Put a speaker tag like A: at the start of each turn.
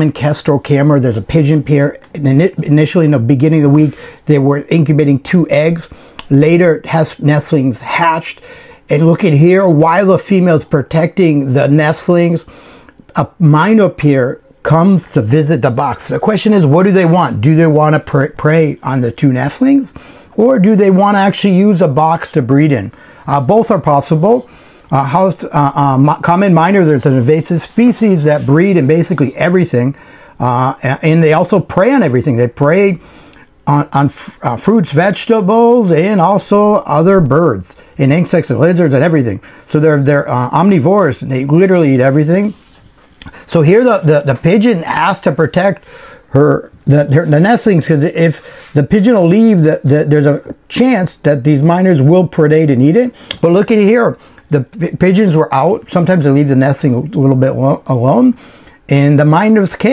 A: common kestrel camera. There's a pigeon pair. Initially, in the beginning of the week, they were incubating two eggs. Later, has nestlings hatched. And look at here, while the female is protecting the nestlings, a myna pair comes to visit the box. The question is, what do they want? Do they want to prey on the two nestlings? Or do they want to actually use a box to breed in? Uh, both are possible. Uh, house, uh, uh, common myna, there's an invasive species that breed in basically everything. Uh, and they also prey on everything. They prey on, on uh, fruits, vegetables, and also other birds, and insects and lizards and everything. So they're, they're omnivores. They literally eat everything. So here the, the, the pigeon has to protect her the, the nestlings because if the pigeon will leave, the, the, there's a chance that these mynas will predate and eat it. But look at here, the pigeons were out. Sometimes they leave the nesting a little bit alone, and the mynas came.